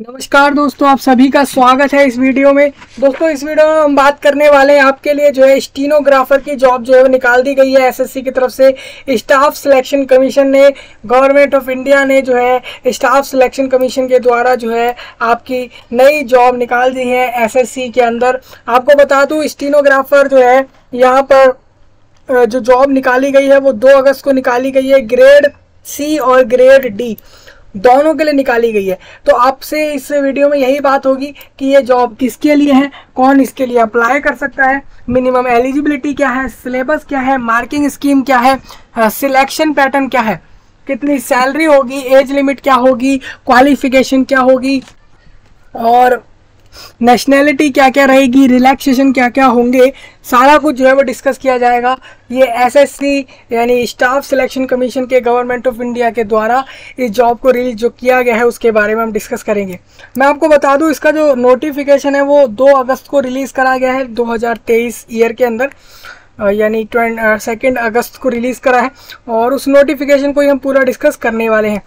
नमस्कार दोस्तों, आप सभी का स्वागत है इस वीडियो में। दोस्तों, इस वीडियो में हम बात करने वाले हैं आपके लिए जो है स्टीनोग्राफर की जॉब जो है निकाल दी गई है एसएससी की तरफ़ से। स्टाफ सिलेक्शन कमीशन ने, गवर्नमेंट ऑफ़ इंडिया ने जो है स्टाफ सिलेक्शन कमीशन के द्वारा जो है आपकी नई जॉब निकाल दी है एसएससी के अंदर। आपको बता दूँ, स्टीनोग्राफर जो है यहाँ पर जो जॉब निकाली गई है वो दो अगस्त को निकाली गई है, ग्रेड सी और ग्रेड डी दोनों के लिए निकाली गई है। तो आपसे इस वीडियो में यही बात होगी कि ये जॉब किसके लिए है, कौन इसके लिए अप्लाई कर सकता है मिनिमम एलिजिबिलिटी क्या है सिलेबस क्या है मार्किंग स्कीम क्या है सिलेक्शन पैटर्न क्या है, कितनी सैलरी होगी एज लिमिट क्या होगी क्वालिफिकेशन क्या होगी, और नेशनैलिटी क्या क्या रहेगी रिलैक्सेशन क्या क्या होंगे, सारा कुछ जो है वो डिस्कस किया जाएगा। ये एसएससी यानी स्टाफ सिलेक्शन कमीशन के गवर्नमेंट ऑफ़ इंडिया के द्वारा इस जॉब को रिलीज़ जो किया गया है, उसके बारे में हम डिस्कस करेंगे। मैं आपको बता दूँ, इसका जो नोटिफिकेशन है वो 2 अगस्त को रिलीज़ करा गया है 2023 ईयर के अंदर। यानी ट्वेंट सेकेंड अगस्त को रिलीज़ करा है, और उस नोटिफिकेशन को ही हम पूरा डिस्कस करने वाले हैं।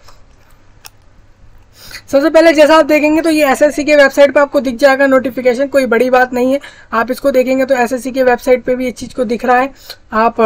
सबसे पहले जैसा आप देखेंगे तो ये एसएससी के वेबसाइट पर आपको दिख जाएगा नोटिफिकेशन कोई बड़ी बात नहीं है। आप इसको देखेंगे तो एसएससी के वेबसाइट पर भी इस चीज़ को दिख रहा है। आप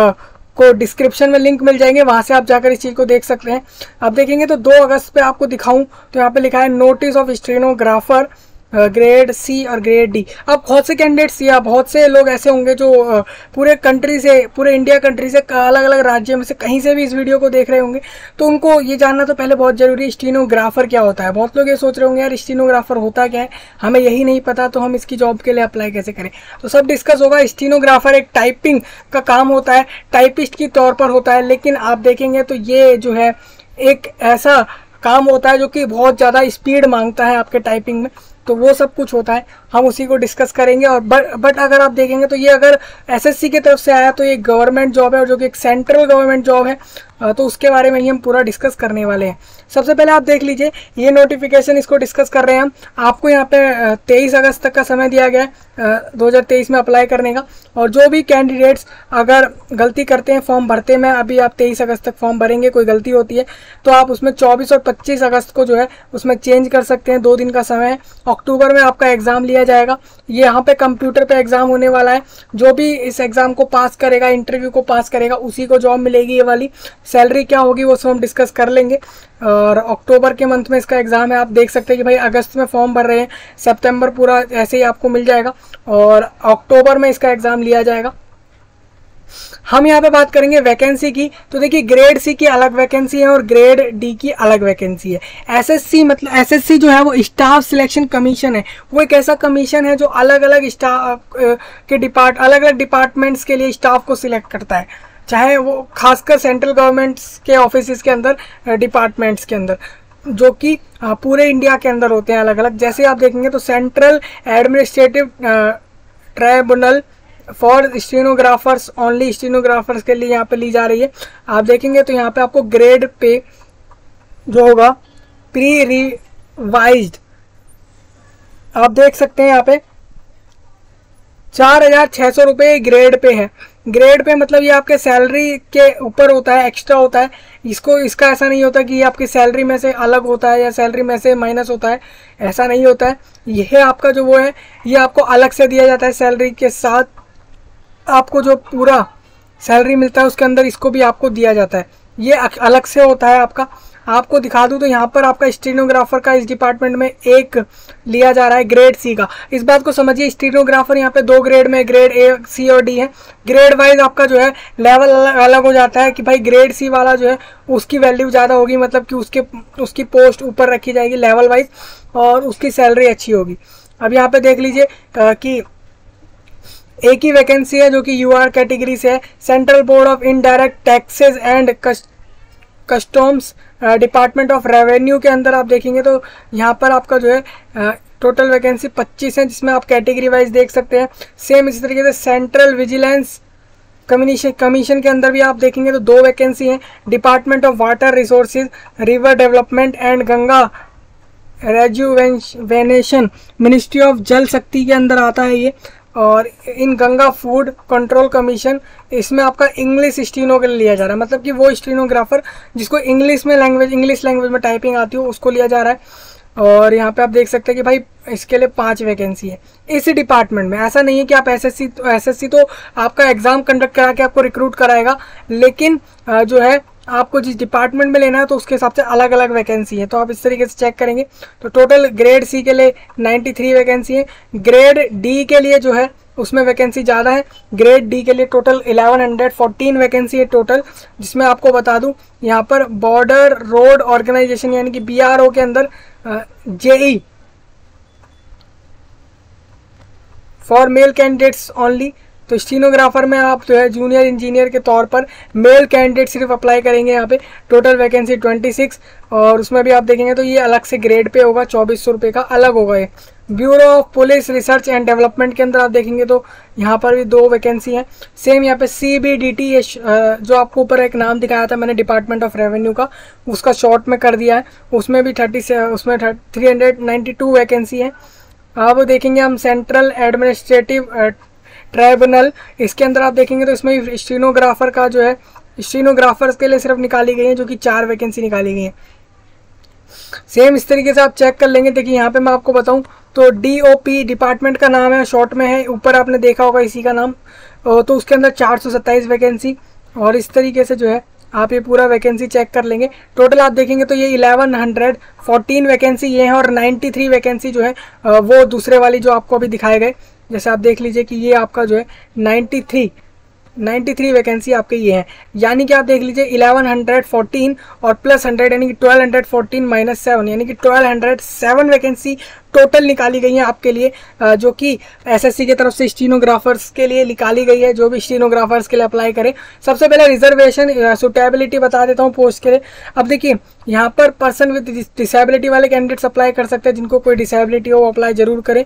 को डिस्क्रिप्शन में लिंक मिल जाएँगे, वहाँ से आप जाकर इस चीज़ को देख सकते हैं। आप देखेंगे तो 2 अगस्त पे आपको दिखाऊँ तो यहाँ पे लिखा है notice of stenographer grade C और ग्रेड डी अब बहुत से कैंडिडेट्स या बहुत से लोग ऐसे होंगे जो पूरे कंट्री से, पूरे इंडिया कंट्री से अलग अलग राज्य में से कहीं से भी इस वीडियो को देख रहे होंगे। तो उनको ये जानना तो पहले बहुत ज़रूरी है, स्टीनोग्राफर क्या होता है? बहुत लोग ये सोच रहे होंगे, यार, स्टीनोग्राफर होता क्या है? हमें यही नहीं पता तो हम इसकी जॉब के लिए अप्लाई कैसे करें? तो सब डिस्कस होगा। स्टीनोग्राफर एक टाइपिंग का काम होता है टाइपिस्ट की तौर पर होता है, लेकिन आप देखेंगे तो ये जो है, एक ऐसा काम होता है जो कि बहुत ज़्यादा स्पीड माँगता है आपके टाइपिंग में। तो वो सब कुछ होता है। हम उसी को डिस्कस करेंगे और बट बट अगर आप देखेंगे तो ये अगर एसएससी की तरफ़ से आया तो ये गवर्नमेंट जॉब है और जो कि एक सेंट्रल गवर्नमेंट जॉब है तो उसके बारे में ही हम पूरा डिस्कस करने वाले हैं। सबसे पहले आप देख लीजिए, ये नोटिफिकेशन इसको डिस्कस कर रहे हैं हम। आपको यहाँ पे तेईस अगस्त तक का समय दिया गया है दो हज़ार तेईस में अप्लाई करने का। और जो भी कैंडिडेट्स अगर गलती करते हैं फॉर्म भरते में अभी आप तेईस अगस्त तक फॉर्म भरेंगे, कोई गलती होती है तो आप उसमें चौबीस और पच्चीस अगस्त को जो है, उसमें चेंज कर सकते हैं। दो दिन का समय है। अक्टूबर में आपका एग्ज़ाम लिया जाएगा। ये यहाँ पे कंप्यूटर पे एग्ज़ाम होने वाला है। जो भी इस एग्ज़ाम को पास करेगा इंटरव्यू को पास करेगा, उसी को जॉब मिलेगी ये वाली। सैलरी क्या होगी वो सब हम डिस्कस कर लेंगे। और अक्टूबर के मंथ में इसका एग्ज़ाम है, आप देख सकते हैं कि भाई अगस्त में फॉर्म भर रहे हैं, सितंबर पूरा ऐसे ही आपको मिल जाएगा और अक्टूबर में इसका एग्ज़ाम लिया जाएगा। हम यहाँ पे बात करेंगे वैकेंसी की तो देखिए ग्रेड सी की अलग वैकेंसी है और ग्रेड डी की अलग वैकेंसी है। एसएससी मतलब एसएससी जो है वो स्टाफ सिलेक्शन कमीशन है। वो एक ऐसा कमीशन है जो अलग अलग स्टाफ के डिपार्ट अलग अलग डिपार्टमेंट्स के लिए स्टाफ को सिलेक्ट करता है। चाहे वो खासकर सेंट्रल गवर्नमेंट्स के ऑफ़िस के अंदर डिपार्टमेंट्स के अंदर, जो कि पूरे इंडिया के अंदर होते हैं अलग अलग जैसे आप देखेंगे तो central administrative tribunal for stenographers only stenographers के लिए यहाँ पे ली जा रही है। आप देखेंगे तो यहाँ पे आपको ग्रेड पे जो होगा प्री रिवाइज्ड आप देख सकते हैं यहाँ पे चार हज़ार छह सौ रुपये ग्रेड पे है। ग्रेड पे मतलब ये आपके सैलरी के ऊपर होता है एक्स्ट्रा होता है। इसको, इसका ऐसा नहीं होता कि ये आपकी सैलरी में से अलग होता है या सैलरी में से माइनस होता है। ऐसा नहीं होता है। यह आपका जो वो है, ये आपको अलग से दिया जाता है सैलरी के साथ। आपको जो पूरा सैलरी मिलता है, उसके अंदर इसको भी आपको दिया जाता है। ये अलग से होता है आपका। आपको दिखा दूँ तो यहाँ पर आपका स्टीनोग्राफर का इस डिपार्टमेंट में एक लिया जा रहा है ग्रेड सी का। इस बात को समझिए स्टीनोग्राफर यहाँ पे दो ग्रेड में ग्रेड ए सी और डी है। ग्रेड वाइज आपका जो है लेवल अलग, हो जाता है कि भाई ग्रेड सी वाला जो है उसकी वैल्यू ज़्यादा होगी मतलब कि उसके उसकी पोस्ट ऊपर रखी जाएगी लेवल वाइज और उसकी सैलरी अच्छी होगी। अब यहाँ पे देख लीजिए कि एक ही वैकेंसी है जो कि यू आर कैटेगरी से है। Central board of indirect taxes and customs department of revenue के अंदर आप देखेंगे तो यहाँ पर आपका जो है टोटल वैकेंसी 25 है, जिसमें आप कैटेगरी वाइज देख सकते हैं। सेम इसी तरीके से सेंट्रल विजिलेंस कमीशन कमीशन के अंदर भी आप देखेंगे तो दो वैकेंसी हैं। Department of water resources river development and Ganga rejuvenation ministry of Jal Shakti के अंदर आता है ये। और इन गंगा फ़ूड कंट्रोल कमीशन इसमें आपका इंग्लिश स्टीनो के लिए लिया जा रहा है। मतलब कि वो स्टीनोग्राफर जिसको इंग्लिश में लैंग्वेज इंग्लिश लैंग्वेज में टाइपिंग आती हो, उसको लिया जा रहा है। और यहाँ पे आप देख सकते हैं कि भाई, इसके लिए पाँच वैकेंसी है। इसी डिपार्टमेंट में, ऐसा नहीं है कि आप एसएससी एसएससी तो आपका एग्ज़ाम कंडक्ट करा के आपको रिक्रूट कराएगा, लेकिन जो है आपको जिस डिपार्टमेंट में लेना है तो उसके हिसाब से अलग अलग वैकेंसी है। तो आप इस तरीके से चेक करेंगे। तो टोटल ग्रेड सी के लिए 93 वैकेंसी है। ग्रेड डी के लिए जो है, उसमें वैकेंसी ज़्यादा है। ग्रेड डी के लिए टोटल 1114 वैकेंसी है टोटल जिसमें आपको बता दूँ, यहाँ पर बॉर्डर रोड ऑर्गेनाइजेशन यानी कि BRO के अंदर JE for male candidates only तो स्टीनोग्राफर में आप जो है जूनियर इंजीनियर के तौर पर मेल कैंडिडेट सिर्फ़ अप्लाई करेंगे यहाँ पे। टोटल वैकेंसी 26 और उसमें भी आप देखेंगे तो ये अलग से ग्रेड पे होगा, चौबीस सौ का अलग होगा ये। Bureau of police research and development के अंदर आप देखेंगे तो यहाँ पर भी दो वैकेंसी हैं। सेम यहाँ पे सी बी डी टी जो आपको ऊपर एक नाम दिखाया था मैंने डिपार्टमेंट ऑफ़ रेवेन्यू का, उसका शॉर्ट में कर दिया है। उसमें भी थर्टी से, उसमें three hundred ninety two vacancy है। अब देखेंगे हम सेंट्रल एडमिनिस्ट्रेटिव ट्राइब्यूनल। इसके अंदर आप देखेंगे तो इसमें स्टीनोग्राफर का जो है, स्टीनोग्राफर्स के लिए सिर्फ़ निकाली गई है, जो कि चार वैकेंसी निकाली गई है। सेम इस तरीके से आप चेक कर लेंगे। देखिए, यहाँ पे मैं आपको बताऊँ तो डीओपी डिपार्टमेंट का नाम है, शॉर्ट में है, ऊपर आपने देखा होगा इसी का नाम। तो उसके अंदर चार सौ सत्ताईस वैकेंसी और इस तरीके से जो है, आप ये पूरा वैकेंसी चेक कर लेंगे। टोटल आप देखेंगे तो ये 1114 वैकेंसी ये है और 93 वैकेंसी जो है वो दूसरे वाली जो आपको अभी दिखाए गए जैसे आप देख लीजिए कि ये आपका जो है 93 93 वैकेंसी आपके ये है। यानी कि आप देख लीजिए 1114 और प्लस 100 यानी कि 1214 माइनस सेवन यानी कि 1207 वैकेंसी टोटल निकाली गई है आपके लिए जो कि एसएससी की तरफ़ से स्टीनोग्राफर्स के लिए निकाली गई है, जो भी स्टीनोग्राफर्स के लिए अप्लाई करें। सबसे पहले रिजर्वेशन सुटेबिलिटी बता देता हूँ पोस्ट के लिए। अब देखिए, यहाँ पर पर्सन विद डिसेबिलिटी वाले कैंडिडेट्स अप्लाई कर सकते हैं, जिनको कोई डिसेबिलिटी हो अप्लाई ज़रूर करें।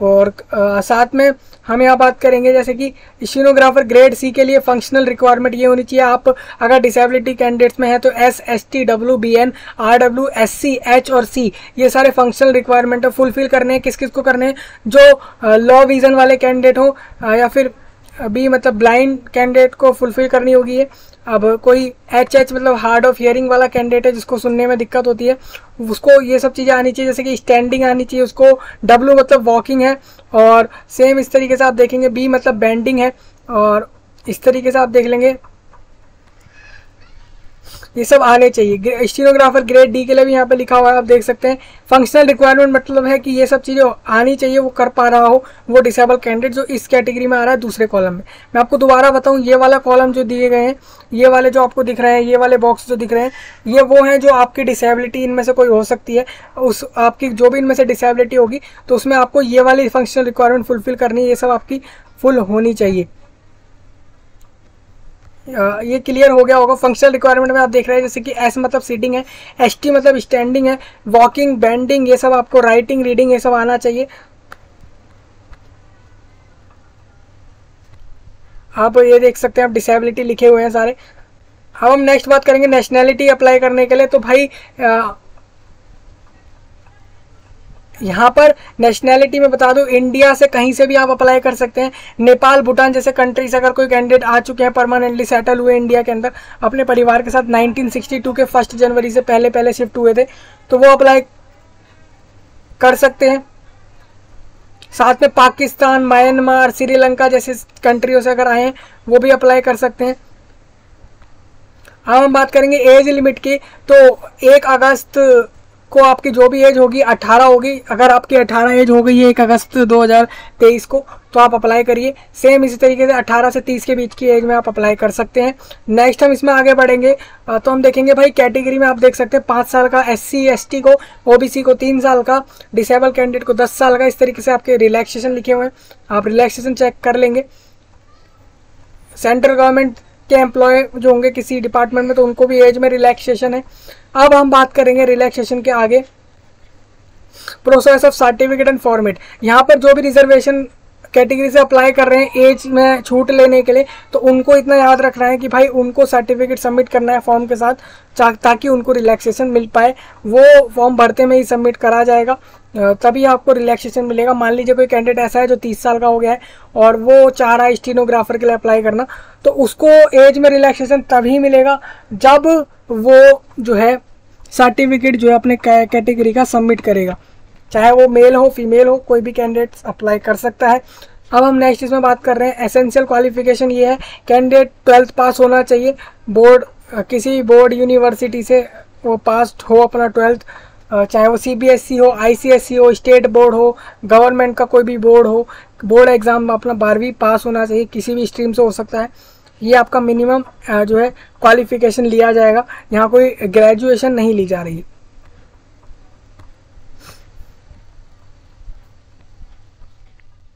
और आ, साथ में हम यहाँ बात करेंगे जैसे कि स्टीनोग्राफर ग्रेड सी के लिए फंक्शनल रिक्वायरमेंट ये होनी चाहिए। आप अगर डिसेबिलिटी कैंडिडेट्स में हैं तो S S T W B N R W S C H और सी ये सारे फंक्शनल रिक्वायरमेंट है फुलफिल करने हैं किस किस को करने हैं। जो लॉ विजन वाले कैंडिडेट हो या फिर अभी मतलब ब्लाइंड कैंडिडेट को फुलफिल करनी होगी है अब कोई एच एच मतलब हार्ड ऑफ़ हियरिंग वाला कैंडिडेट है जिसको सुनने में दिक्कत होती है, उसको ये सब चीज़ें आनी चाहिए, जैसे कि स्टैंडिंग आनी चाहिए, उसको डब्लू मतलब वॉकिंग है, और सेम इस तरीके से आप देखेंगे बी मतलब बैंडिंग है, और इस तरीके से आप देख लेंगे ये सब आने चाहिए। स्टीनोग्राफर ग्रेड डी के लिए भी यहाँ पे लिखा हुआ है, आप देख सकते हैं। फंक्शनल रिक्वायरमेंट मतलब है कि ये सब चीज़ें आनी चाहिए, वो कर पा रहा हो, वो डिसेबल कैंडिडेट जो इस कैटेगरी में आ रहा है दूसरे कॉलम में। मैं आपको दोबारा बताऊँ, ये वाला कॉलम जो दिए गए हैं, ये वाले जो आपको दिख रहे हैं, ये वाले बॉक्स जो दिख रहे हैं, ये वो हैं जो आपकी डिसेबिलिटी इनमें से कोई हो सकती है। उस, आपकी जो भी इनमें से डिसेबिलिटी होगी तो उसमें आपको ये वाली फंक्शनल रिक्वायरमेंट फुलफिल करनी है, ये सब आपकी फुल होनी चाहिए। ये क्लियर हो गया होगा फंक्शनल रिक्वायरमेंट में आप देख रहे हैं जैसे कि एस मतलब सीटिंग है एस टी मतलब स्टैंडिंग है वॉकिंग बेंडिंग ये सब आपको राइटिंग रीडिंग ये सब आना चाहिए। आप ये देख सकते हैं आप डिसेबिलिटी लिखे हुए हैं सारे। अब हम नेक्स्ट बात करेंगे नेशनैलिटी अप्लाई करने के लिए। तो भाई आ, यहाँ पर नेशनैलिटी में बता दूँ इंडिया से कहीं से भी आप अप्लाई कर सकते हैं। नेपाल, भूटान जैसे कंट्री से अगर कोई कैंडिडेट आ चुके हैं परमानेंटली सेटल हुए इंडिया के अंदर, अपने परिवार के साथ 1962 के फ़र्स्ट जनवरी से पहले पहले शिफ्ट हुए थे तो वो अप्लाई कर सकते हैं। साथ में पाकिस्तान, म्यांमार, श्रीलंका जैसे कंट्रियों से अगर आए हैं, वो भी अप्लाई कर सकते हैं। अब हम बात करेंगे एज लिमिट की तो एक अगस्त को आपकी जो भी एज होगी 18 होगी, अगर आपकी 18 एज हो गई है एक अगस्त 2023 को तो आप अप्लाई करिए। सेम इसी तरीके से 18 से 30 के बीच की एज में आप अप्लाई कर सकते हैं। नेक्स्ट हम इसमें आगे बढ़ेंगे। तो हम देखेंगे भाई कैटेगरी में आप देख सकते हैं, पाँच साल का एस सी को ओबीसी को तीन साल का डिसेबल कैंडिडेट को दस साल का, इस तरीके से आपके रिलैक्सेशन लिखे हुए हैं। आप रिलैक्सेशन चेक कर लेंगे। सेंट्रल गवर्नमेंट के एम्प्लॉय जो होंगे किसी डिपार्टमेंट में तो उनको भी एज में रिलैक्सेशन है। अब हम बात करेंगे रिलैक्सेशन के आगे। Process of certificate and format यहाँ पर जो भी रिजर्वेशन कैटेगरी से अप्लाई कर रहे हैं एज में छूट लेने के लिए तो उनको इतना याद रखना है कि भाई उनको सर्टिफिकेट सबमिट करना है फॉर्म के साथ ताकि उनको रिलैक्सेशन मिल पाए। वो फॉर्म भरते में ही सबमिट करा जाएगा। तभी आपको रिलैक्सेशन मिलेगा। मान लीजिए कोई कैंडिडेट ऐसा है जो तीस साल का हो गया है, और वो चाह रहा है स्टीनोग्राफर के लिए अप्लाई करना तो उसको एज में रिलैक्सेशन तभी मिलेगा जब वो जो है सर्टिफिकेट जो है अपने कैटेगरी का सबमिट करेगा। चाहे वो मेल हो फीमेल हो, कोई भी कैंडिडेट अप्लाई कर सकता है। अब हम नेक्स्ट इसमें बात कर रहे हैं एसेंशियल क्वालिफिकेशन ये है कैंडिडेट ट्वेल्थ पास होना चाहिए। बोर्ड किसी बोर्ड यूनिवर्सिटी से वो पास हो अपना ट्वेल्थ चाहे वो सी हो आई हो स्टेट बोर्ड हो गवर्नमेंट का कोई भी बोर्ड हो बोर्ड एग्ज़ाम अपना बारहवीं पास होना चाहिए, किसी भी स्ट्रीम से हो सकता है। ये आपका मिनिमम जो है क्वालिफिकेशन लिया जाएगा। यहाँ कोई ग्रेजुएशन नहीं ली जा रही।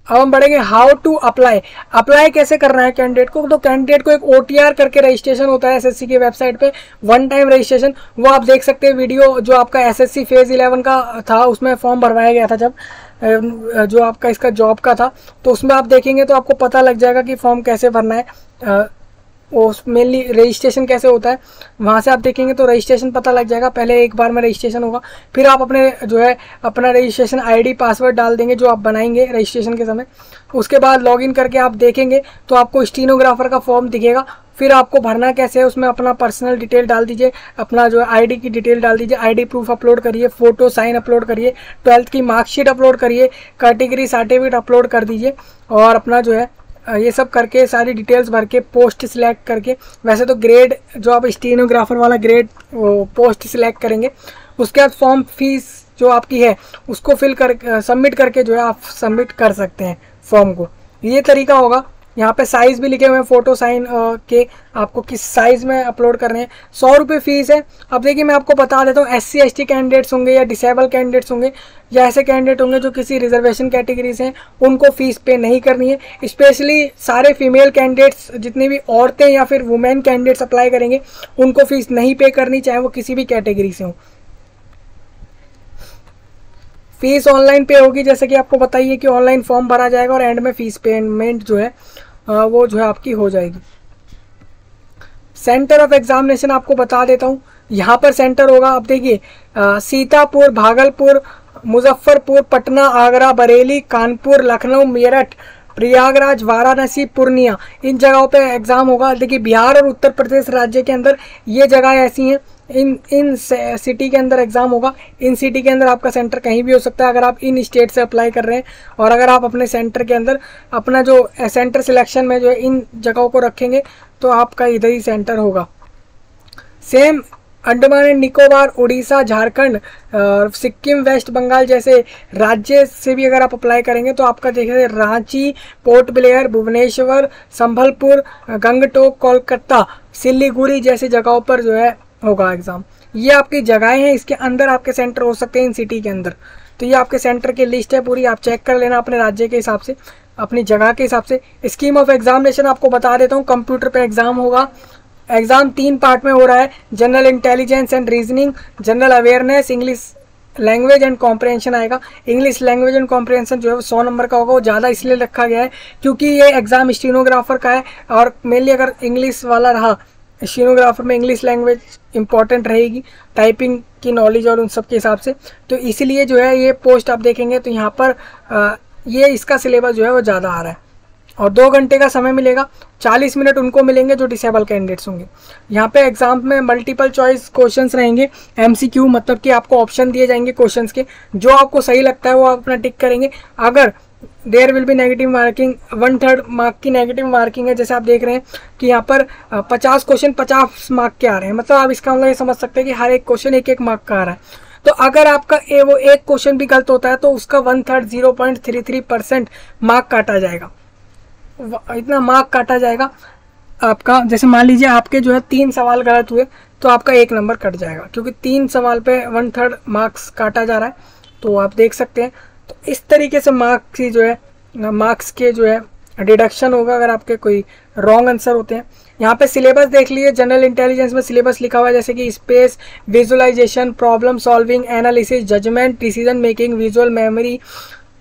अब हम बढ़ेंगे हाउ टू अप्लाई अप्लाई कैसे करना है कैंडिडेट को? तो कैंडिडेट को एक ओटीआर करके रजिस्ट्रेशन होता है एसएससी की वेबसाइट पे. वन टाइम रजिस्ट्रेशन वो आप देख सकते हैं वीडियो जो आपका एसएससी फ़ेज़ इलेवन का था, उसमें फॉर्म भरवाया गया था जब जो आपका इसका जॉब का था. तो उसमें आप देखेंगे तो आपको पता लग जाएगा कि फॉर्म कैसे भरना है. मेनली रजिस्ट्रेशन कैसे होता है, वहाँ से आप देखेंगे तो रजिस्ट्रेशन पता लग जाएगा। पहले एक बार में रजिस्ट्रेशन होगा, फिर आप अपने जो है, अपना रजिस्ट्रेशन आईडी पासवर्ड डाल देंगे जो आप बनाएँगे रजिस्ट्रेशन के समय। उसके बाद लॉगिन करके आप देखेंगे तो आपको स्टीनोग्राफर का फॉर्म दिखेगा। फिर आपको भरना कैसे है, उसमें अपना पर्सनल डिटेल डाल दीजिए, अपना जो है आईडी की डिटेल डाल दीजिए आईडी प्रूफ अपलोड करिए फ़ोटो साइन अपलोड करिए ट्वेल्थ की मार्कशीट अपलोड करिए कैटेगरी सर्टिफिकेट अपलोड कर दीजिए और अपना जो है ये सब करके सारी डिटेल्स भर के पोस्ट सिलेक्ट करके, वैसे तो ग्रेड जो आप स्टेनोग्राफर वाला ग्रेड पोस्ट सिलेक्ट करेंगे, उसके बाद फॉर्म फ़ीस जो आपकी है, उसको फिल कर सबमिट करके जो है आप सबमिट कर सकते हैं फॉर्म को। ये तरीका होगा। यहाँ पे साइज़ भी लिखे हुए हैं फ़ोटो साइन के आपको किस साइज़ में अपलोड करने हैं। सौ रुपये फ़ीस है। अब देखिए, मैं आपको बता देता हूँ S C S T candidates होंगे या डिसेबल कैंडिडेट्स होंगे, या ऐसे कैंडिडेट होंगे जो किसी रिजर्वेशन कैटेगरी से हैं, उनको फ़ीस पे नहीं करनी है। स्पेशली सारे फीमेल कैंडिडेट्स जितनी भी औरतें या फिर वुमेन कैंडिडेट्स अप्लाई करेंगे, उनको फ़ीस नहीं पे करनी, चाहे वो किसी भी कैटेगरी से हों। फ़ीस ऑनलाइन पे होगी, जैसे कि आपको बताइए कि ऑनलाइन फॉर्म भरा जाएगा और एंड में फ़ीस पेमेंट जो है वो जो है आपकी हो जाएगी। सेंटर ऑफ़ एग्जामिनेशन आपको बता देता हूँ। यहाँ पर सेंटर होगा, आप देखिए सीतापुर, भागलपुर, मुजफ्फरपुर, पटना, आगरा, बरेली, कानपुर, लखनऊ, मेरठ, प्रयागराज, वाराणसी, पूर्णिया। इन जगहों पे एग्ज़ाम होगा। देखिए, बिहार और उत्तर प्रदेश राज्य के अंदर ये जगह ऐसी हैं। इन इन सिटी के अंदर एग्ज़ाम होगा। इन सिटी के अंदर आपका सेंटर कहीं भी हो सकता है, अगर आप इन स्टेट से अप्लाई कर रहे हैं। और अगर आप अपने सेंटर के अंदर अपना जो सेंटर सिलेक्शन में जो है इन जगहों को रखेंगे तो आपका इधर ही सेंटर होगा। Same Andaman and Nicobar Orissa Jharkhand Sikkim, West Bengal जैसे राज्य से भी अगर आप अप्लाई करेंगे तो आपका देखिए रांची, पोर्ट ब्लेयर, भुवनेश्वर, संभलपुर, गंगटोक, कोलकाता, सिलीगुड़ी जैसी जगहों पर जो है होगा एग्ज़ाम। ये आपकी जगहें हैं, इसके अंदर आपके सेंटर हो सकते हैं, इन सिटी के अंदर। तो ये आपके सेंटर की लिस्ट है पूरी, आप चेक कर लेना अपने राज्य के हिसाब से, अपनी जगह के हिसाब से। स्कीम ऑफ़ एग्जामिनेशन आपको बता देता हूँ कंप्यूटर पे एग्ज़ाम होगा। एग्ज़ाम तीन पार्ट में हो रहा है general intelligence and reasoning general awareness English language and comprehension आएगा। इंग्लिश लैंग्वेज एंड कॉम्प्रहेंशन जो है वो सौ नंबर का होगा, वो ज़्यादा इसलिए रखा गया है क्योंकि ये एग्ज़ाम स्टीनोग्राफर का है और मेनली अगर इंग्लिश वाला रहा स्टीनोग्राफर में इंग्लिश लैंग्वेज इंपॉर्टेंट रहेगी टाइपिंग की नॉलेज और उन सब के हिसाब से। तो इसीलिए जो है ये पोस्ट आप देखेंगे तो यहाँ पर आ, ये इसका सिलेबस जो है वो ज़्यादा आ रहा है। और दो घंटे का समय मिलेगा चालीस मिनट उनको मिलेंगे जो डिसेबल कैंडिडेट्स होंगे। यहाँ पे एग्ज़ाम में मल्टीपल चॉइस क्वेश्चंस रहेंगे एमसीक्यू मतलब कि आपको ऑप्शन दिए जाएँगे क्वेश्चंस के। जो आपको सही लगता है वो आप अपना टिक करेंगे। अगर there will be negative marking one third mark की नेगेटिव मार्किंग है, जैसे आप देख रहे हैं कि यहाँ पर पचास क्वेश्चन पचास मार्क के आ रहे हैं। मतलब आप इसका मतलब ये समझ सकते हैं कि हर एक क्वेश्चन एक एक मार्क का आ रहा है। तो अगर आपका ए, वो एक क्वेश्चन भी गलत होता है तो उसका one third zero point three three percent mark काटा जाएगा। इतना मार्क काटा जाएगा, आपका, जैसे मान लीजिए आपके जो है तीन सवाल गलत हुए तो आपका एक नंबर कट जाएगा, क्योंकि तीन सवाल पे वन थर्ड मार्क्स काटा जा रहा है। तो आप देख सकते हैं तो इस तरीके से मार्क्स की जो है मार्क्स के जो है डिडक्शन होगा अगर आपके कोई रॉन्ग आंसर होते हैं। यहाँ पे सिलेबस देख लीजिए जनरल इंटेलिजेंस में सिलेबस लिखा हुआ है, जैसे कि space visualisation problem solving analysis judgement decision making visual memory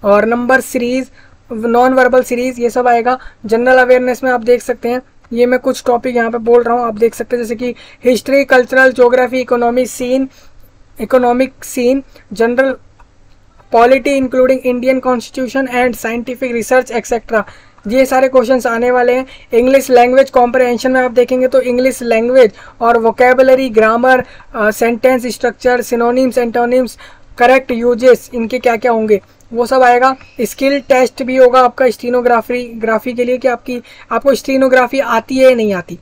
और number series non verbal series ये सब आएगा। जनरल अवेयरनेस में आप देख सकते हैं। ये मैं कुछ टॉपिक यहाँ पे बोल रहा हूँ। आप देख सकते हैं, जैसे कि history cultural geography economic scene economic scene general polity including Indian constitution and scientific research etcetera ये सारे क्वेश्चन आने वाले हैं। इंग्लिश लैंग्वेज कॉम्प्रहेंशन में आप देखेंगे तो इंग्लिश लैंग्वेज और vocabulary grammar sentence structure synonyms antonyms correct uses इनके क्या क्या होंगे? वो सब आएगा। स्किल टेस्ट भी होगा आपका स्टीनोग्राफी ग्राफी के लिए कि आपकी, आपको स्टीनोग्राफी आती है या नहीं आती।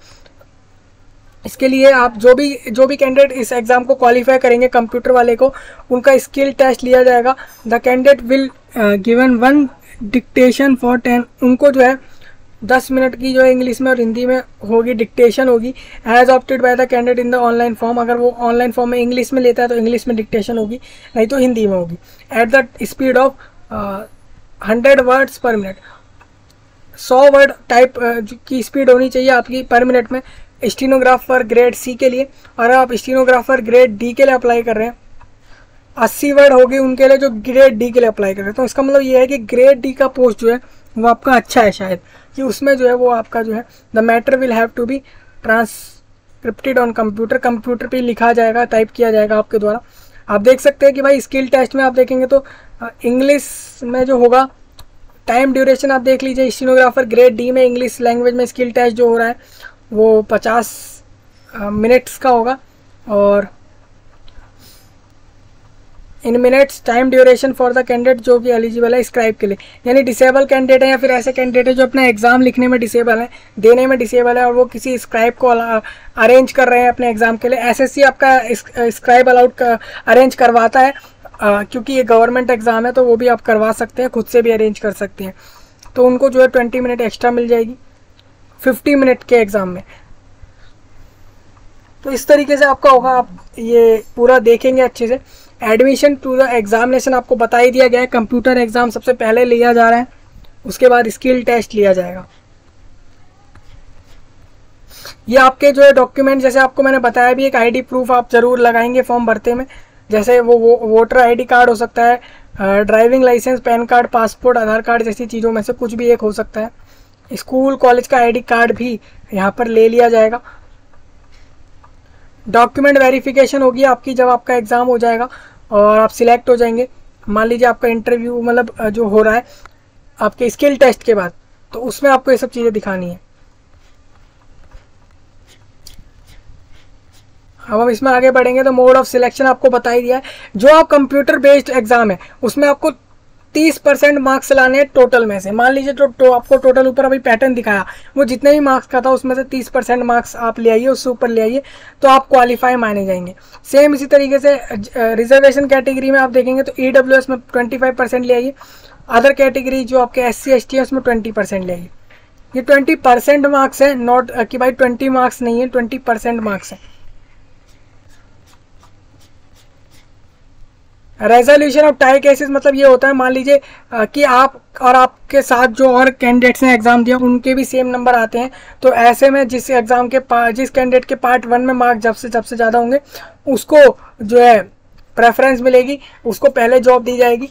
इसके लिए आप जो भी जो भी कैंडिडेट इस एग्ज़ाम को क्वालिफाई करेंगे कंप्यूटर वाले को, उनका स्किल टेस्ट लिया जाएगा। The candidate will given one dictation for ten उनको जो है दस मिनट की जो है इंग्लिश में और हिंदी में होगी डिक्टेशन होगी। As opted by the candidate in the online form अगर वो ऑनलाइन फॉर्म में इंग्लिश में लेता है तो इंग्लिश में डिक्टेशन होगी, नहीं तो हिंदी में होगी। At the speed of hundred words per minute सौ वर्ड टाइप की स्पीड होनी चाहिए आपकी पर मिनट में। स्टीनोग्राफर ग्रेड सी के लिए। और आप स्टीनोग्राफर ग्रेड डी के लिए अप्लाई कर रहे हैं। अस्सी वर्ड होगी उनके लिए जो ग्रेड डी के लिए अप्लाई कर रहे हैं। तो इसका मतलब ये है कि ग्रेड डी का पोस्ट जो है, वो आपका अच्छा है शायद। कि उसमें जो है, वो आपका जो है the matter will have to be transcripted on computer computer पे लिखा जाएगा टाइप किया जाएगा आपके द्वारा। आप देख सकते हैं कि भाई स्किल टेस्ट में आप देखेंगे तो इंग्लिश में जो होगा टाइम ड्यूरेशन आप देख लीजिए। स्टीनोग्राफर ग्रेड डी में इंग्लिश लैंग्वेज में स्किल टेस्ट जो हो रहा है वो पचास मिनट्स का होगा और इन minutes time duration for the candidate जो कि एलिजिबल है स्क्राइब के लिए। यानी डिसेबल कैंडिडेट है या फिर ऐसे कैंडिडेट है जो अपना एग्ज़ाम लिखने में डिसेबल है देने में डिसेबल है और वो किसी स्क्राइब को अरेंज कर रहे हैं अपने एग्ज़ाम के लिए। एसएससी आपका स्क्राइब अलाउड अरेंज करवाता है आ, क्योंकि ये गवर्नमेंट एग्ज़ाम है तो वो भी आप करवा सकते हैं खुद से भी अरेंज कर सकते हैं। तो उनको जो है ट्वेंटी मिनट एक्स्ट्रा मिल जाएगी। फिफ्टी मिनट के एग्ज़ाम में। तो इस तरीके से आपका होगा आप ये पूरा देखेंगे अच्छे से। एडमिशन टू द एग्जामिनेशन आपको बता ही दिया गया है कंप्यूटर एग्ज़ाम सबसे पहले लिया जा रहा है उसके बाद स्किल टेस्ट लिया जाएगा। ये आपके जो है डॉक्यूमेंट जैसे आपको मैंने बताया भी एक आईडी प्रूफ आप ज़रूर लगाएँगे फॉर्म भरते में। जैसे वो, वो वोटर आईडी कार्ड हो सकता है driving licence PAN card passport Aadhaar card जैसी चीज़ों में से कुछ भी एक हो सकता है। स्कूल, कॉलेज का आईडी कार्ड भी यहाँ पर ले लिया जाएगा। डॉक्यूमेंट वेरिफिकेशन होगी आपकी जब आपका एग्ज़ाम हो जाएगा और आप सिलेक्ट हो जाएँगे। मान लीजिए आपका इंटरव्यू मतलब जो हो रहा है, आपके स्किल टेस्ट के बाद तो उसमें आपको ये सब चीज़ें दिखानी है। अब हम इसमें आगे बढ़ेंगे तो मोड ऑफ़ सिलेक्शन आपको बता ही दिया है। जो आप कंप्यूटर बेस्ड एग्ज़ाम है, उसमें आपको तीस परसेंट मार्क्स लाने हैं टोटल में से। मान लीजिए तो, तो आपको टोटल ऊपर अभी पैटर्न दिखाया। वो जितने भी मार्क्स का था उसमें से तीस परसेंट मार्क्स आप ले आइए उससे ऊपर ले आइए तो आप क्वालिफाई माने जाएँगे। सेम इसी तरीके से रिजर्वेशन कैटेगरी में आप देखेंगे तो ई एस में ट्वेंटी ले आइए। अदर कैटेगरी जो आपके एस सी एस टी है उसमें ट्वेंटी परसेंट ले आइए। ये ट्वेंटी परसेंट मार्क्स है नॉट कि भाई ट्वेंटी मार्क्स नहीं है ट्वेंटी परसेंट मार्क्स है। रेजोल्यूशन ऑफ़ टाई केसेस मतलब ये होता है, मान लीजिए कि आप और आपके साथ जो और कैंडिडेट्स ने एग्ज़ाम दिया, उनके भी सेम नंबर आते हैं। तो ऐसे में जिस एग्ज़ाम के जिस कैंडिडेट के पार्ट वन में मार्क्स जब से जब से ज़्यादा होंगे, उसको जो है प्रेफरेंस मिलेगी, उसको पहले जॉब दी जाएगी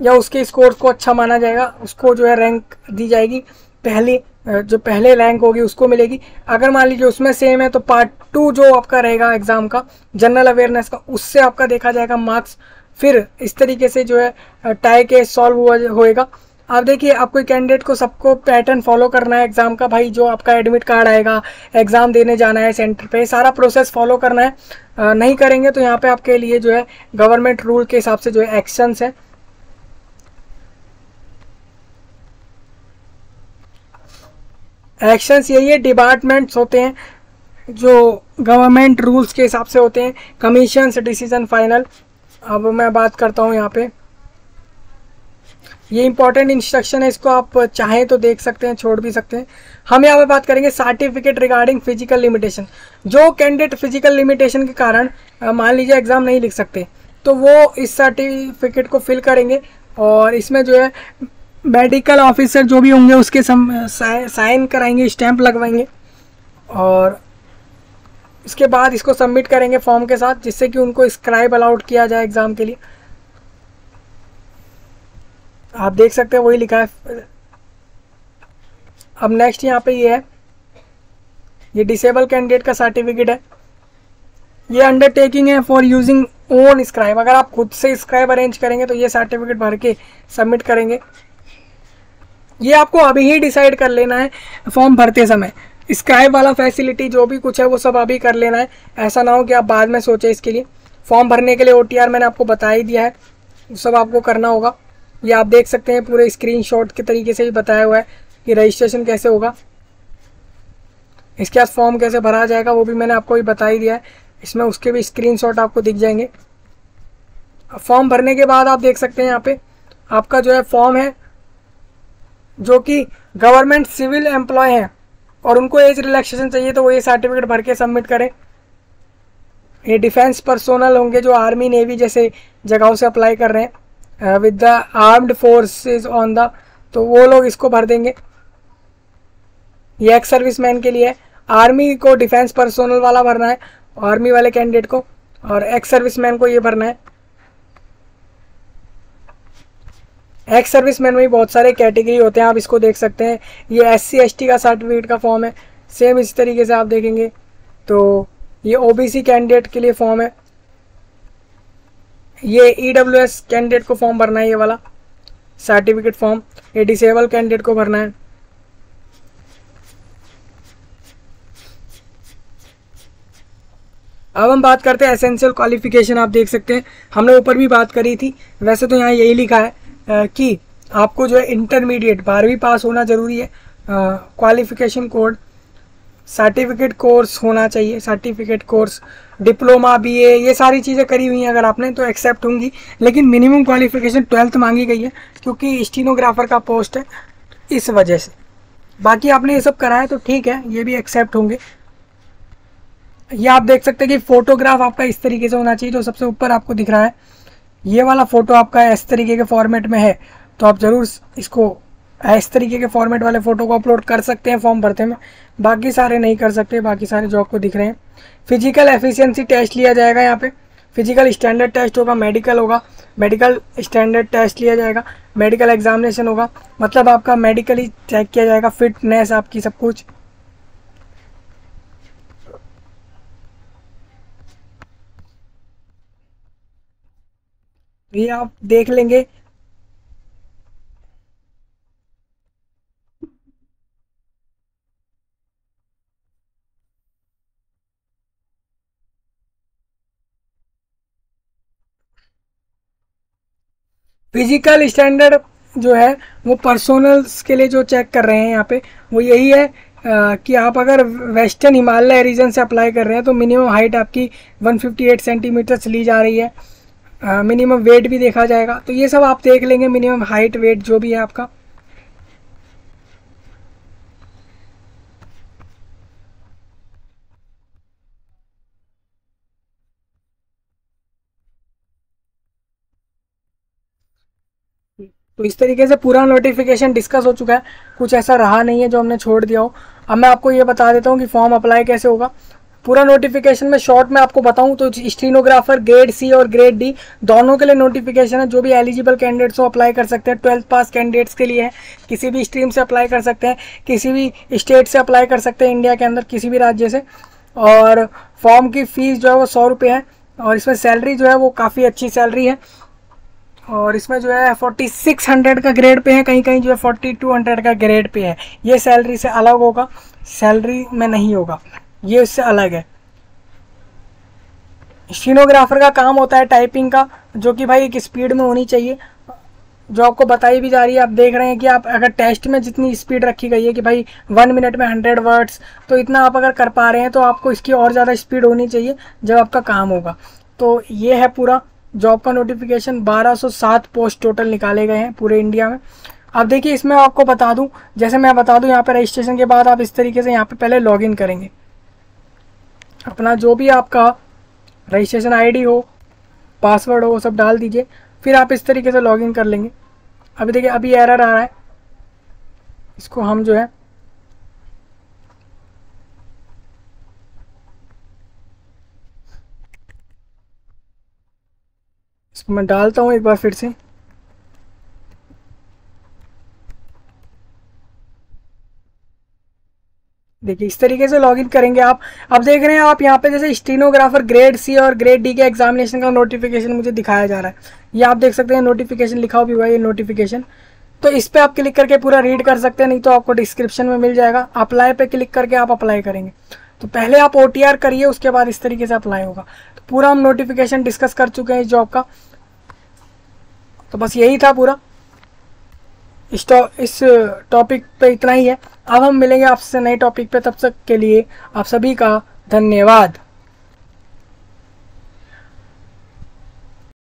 या उसके स्कोर को अच्छा माना जाएगा, उसको जो है रैंक दी जाएगी, पहली जो पहले रैंक होगी, उसको मिलेगी। अगर मान लीजिए उसमें सेम है तो पार्ट टू जो आपका रहेगा एग्ज़ाम का जनरल अवेयरनेस का, उससे आपका देखा जाएगा मार्क्स फिर इस तरीके से जो है टाई के सॉल्व हुआ होएगा। आप देखिए आपको कैंडिडेट को सबको पैटर्न फॉलो करना है एग्ज़ाम का, भाई जो आपका एडमिट कार्ड आएगा एग्ज़ाम देने जाना है सेंटर पे, सारा प्रोसेस फॉलो करना है। नहीं करेंगे तो यहाँ पे आपके लिए जो है गवर्नमेंट रूल के हिसाब से जो है एक्शंस है। एक्शंस यही है डिपार्टमेंट्स होते हैं, जो गवर्नमेंट रूल्स के हिसाब से होते हैं कमीशन डिसीज़न फाइनल अब मैं बात करता हूँ यहाँ पे। ये इंपॉर्टेंट इंस्ट्रक्शन है, इसको आप चाहें तो देख सकते हैं, छोड़ भी सकते हैं। हम यहाँ पे बात करेंगे सर्टिफिकेट रिगार्डिंग फ़िज़िकल लिमिटेशन जो कैंडिडेट फ़िज़िकल लिमिटेशन के कारण मान लीजिए एग्ज़ाम नहीं लिख सकते तो वो इस सर्टिफिकेट को फिल करेंगे और इसमें जो है मेडिकल ऑफिसर जो भी होंगे उसके सम साइन कराएँगे, स्टैंप लगवाएँगे और इसके बाद इसको सबमिट करेंगे फॉर्म के साथ, जिससे कि उनको स्क्राइब अलाउड किया जाए एग्ज़ाम के लिए। आप देख सकते हैं, वही लिखा है। अब नेक्स्ट यहाँ पे ये है। ये डिसेबल कैंडिडेट का सर्टिफिकेट है। ये अंडरटेकिंग है फॉर यूजिंग ओन स्क्राइब अगर आप खुद से स्क्राइब अरेंज करेंगे तो ये सर्टिफिकेट भर के सबमिट करेंगे। ये आपको अभी ही डिसाइड कर लेना है फॉर्म भरते समय। स्काई वाला फैसिलिटी जो भी कुछ है, वो सब अभी कर लेना है। ऐसा ना हो कि आप बाद में सोचें इसके लिए। फॉर्म भरने के लिए ओटीआर मैंने आपको बता ही दिया है। सब आपको करना होगा। ये आप देख सकते हैं पूरे स्क्रीनशॉट के तरीके से भी बताया हुआ है कि रजिस्ट्रेशन कैसे होगा। इसके बाद फॉर्म कैसे भरा जाएगा, वो भी मैंने आपको भी बता ही दिया है। इसमें उसके भी स्क्रीनशॉट आपको दिख जाएँगे। फॉर्म भरने के बाद आप देख सकते हैं यहाँ पे। आपका जो है फॉर्म है जो कि गवर्नमेंट सिविल एम्प्लॉय हैं और उनको एज रिलैक्सेशन चाहिए तो वो ये सर्टिफिकेट भर के सबमिट करें। ये डिफेंस पर्सोनल होंगे जो आर्मी नेवी जैसे जगहों से अप्लाई कर रहे हैं with the armed forces on the तो वो लोग इसको भर देंगे। ये एक्स सर्विस मैन के लिए आर्मी को डिफेंस पर्सोनल वाला भरना है आर्मी वाले कैंडिडेट को, और एक्स सर्विस मैन को ये भरना है। एक्स सर्विस मैन में भी बहुत सारे कैटेगरी होते हैं, आप इसको देख सकते हैं। ये एस सी का सर्टिफिकेट का फॉर्म है। सेम इस तरीके से आप देखेंगे। तो ये ओबीसी कैंडिडेट के लिए फॉर्म है। ये ईडब्ल्यूएस e कैंडिडेट को फॉर्म भरना है ये वाला। सर्टिफिकेट फॉर्म ये डिसेबल कैंडिडेट को भरना है। अब हम बात करते हैं एसेंशियल क्वालिफिकेशन आप देख सकते हैं। हमने ऊपर भी बात करी थी। वैसे तो यहाँ यही लिखा है। कि आपको जो है इंटरमीडिएट बारहवीं पास होना ज़रूरी है। क्वालिफिकेशन कोड सर्टिफिकेट कोर्स होना चाहिए सर्टिफिकेट कोर्स डिप्लोमा बीए ये सारी चीज़ें करी हुई हैं। अगर आपने तो एक्सेप्ट होंगी, लेकिन मिनिमम क्वालिफिकेशन ट्वेल्थ मांगी गई है, क्योंकि स्टीनोग्राफर का पोस्ट है इस वजह से। बाकी आपने ये सब करा है तो ठीक है, ये भी एक्सेप्ट होंगे। ये आप देख सकते हैं कि फोटोग्राफ आपका इस तरीके से होना चाहिए, जो सबसे ऊपर आपको दिख रहा है। ये वाला फ़ोटो आपका इस तरीके के फॉर्मेट में है तो आप ज़रूर इसको इस तरीके के फॉर्मेट वाले फ़ोटो को अपलोड कर सकते हैं फॉर्म भरते में। बाकी सारे नहीं कर सकते, बाकी सारे जो आपको दिख रहे हैं। फ़िज़िकल एफिशिएंसी टेस्ट लिया जाएगा यहाँ पे। फ़िज़िकल स्टैंडर्ड टेस्ट होगा मेडिकल होगा। मेडिकल स्टैंडर्ड टेस्ट लिया जाएगा। मेडिकल एग्जामिनेशन होगा। मतलब आपका मेडिकली चेक किया जाएगा फिटनेस आपकी सब कुछ। ये आप देख लेंगे। फ़िज़िकल स्टैंडर्ड जो है वो पर्सोनल्स के लिए जो चेक कर रहे हैं यहाँ पे वो यही है आ, कि आप अगर वेस्टर्न हिमालय रीजन से अप्लाई कर रहे हैं तो मिनिमम हाइट आपकी 158 सेंटीमीटर्स ली जा रही है। मिनिमम वेट भी देखा जाएगा। तो ये सब आप देख लेंगे मिनिमम हाइट वेट जो भी है आपका। तो इस तरीके से पूरा नोटिफिकेशन डिस्कस हो चुका है। कुछ ऐसा रहा नहीं है जो हमने छोड़ दिया हो। अब मैं आपको ये बता देता हूँ कि फॉर्म अप्लाई कैसे होगा। पूरा नोटिफिकेशन में शॉर्ट में आपको बताऊँ तो स्टीनोग्राफर ग्रेड सी और ग्रेड डी दोनों के लिए नोटिफिकेशन है। जो भी एलिजिबल कैंडिडेट्स हो अप्लाई कर सकते हैं। ट्वेल्थ पास कैंडिडेट्स के लिए है। किसी भी स्ट्रीम से अप्लाई कर सकते हैं। किसी भी स्टेट से अप्लाई कर सकते हैं इंडिया के अंदर, किसी भी राज्य से। और फॉर्म की फ़ीस जो है वो सौ रुपये है। और इसमें सैलरी जो है वो काफ़ी अच्छी सैलरी है। और इसमें जो है फोर्टी सिक्स हंड्रेड का ग्रेड पे है। कहीं कहीं जो है फोर्टी टू हंड्रेड का ग्रेड पे है। ये सैलरी से अलग होगा। सैलरी में नहीं होगा। ये इससे अलग है। स्टीनोग्राफर का काम होता है टाइपिंग का, जो कि भाई एक स्पीड में होनी चाहिए। जो आपको बताई भी जा रही है, आप देख रहे हैं कि आप अगर टेस्ट में जितनी स्पीड रखी गई है कि भाई वन मिनट में हंड्रेड वर्ड्स तो इतना आप अगर कर पा रहे हैं तो आपको इसकी और ज़्यादा स्पीड होनी चाहिए जब आपका काम होगा। तो ये है पूरा जॉब का नोटिफिकेशन 1207 पोस्ट टोटल निकाले गए हैं पूरे इंडिया में। अब देखिए, इसमें आपको बता दूँ, जैसे मैं बता दूँ, यहाँ पे रजिस्ट्रेशन के बाद आप इस तरीके से यहाँ पे पहले लॉगिन करेंगे। अपना जो भी आपका रजिस्ट्रेशन आईडी हो, पासवर्ड हो, वो सब डाल दीजिए, फिर आप इस तरीके से लॉगिन कर लेंगे। अभी देखिए, अभी एरर आ रहा है। इसको हम जो है, इसको मैं डालता हूँ एक बार फिर से। देखिए, इस तरीके से लॉगिन करेंगे आप। अब देख रहे हैं, आप यहाँ पे जैसे स्टीनोग्राफर ग्रेड सी और ग्रेड डी के एग्जामिनेशन का नोटिफिकेशन मुझे दिखाया जा रहा है। ये आप देख सकते हैं नोटिफिकेशन लिखा हुआ है ये नोटिफिकेशन तो इस पर आप क्लिक करके पूरा रीड कर सकते हैं, नहीं तो आपको डिस्क्रिप्शन में मिल जाएगा। अप्लाई पे क्लिक करके आप अप्लाई करेंगे। तो पहले आप ओटीआर करिए, उसके बाद इस तरीके से अप्लाई होगा। तो पूरा हम नोटिफिकेशन डिस्कस कर चुके हैं इस जॉब का। तो बस यही था पूरा। इस टॉपिक पे इतना ही है। अब हम मिलेंगे आपसे नए टॉपिक पे, तब तक के लिए आप सभी का धन्यवाद।